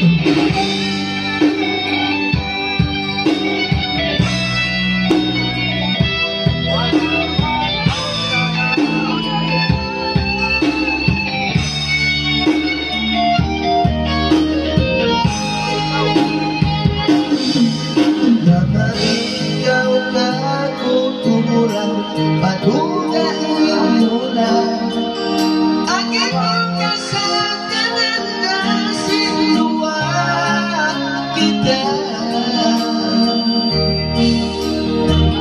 Música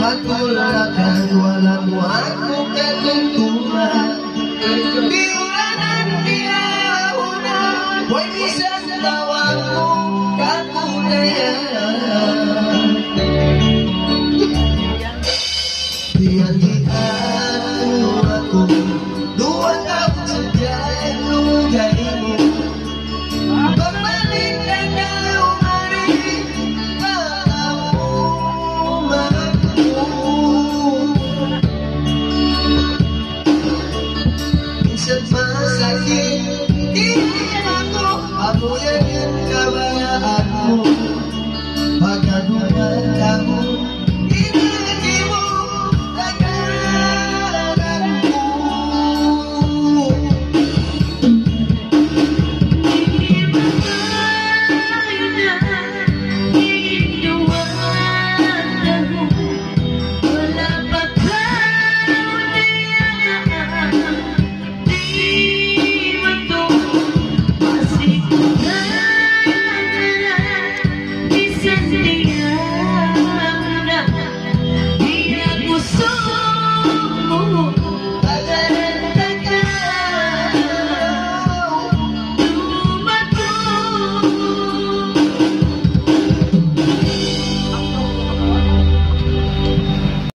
Patulakan walau aku ketuntungan Sen masaki.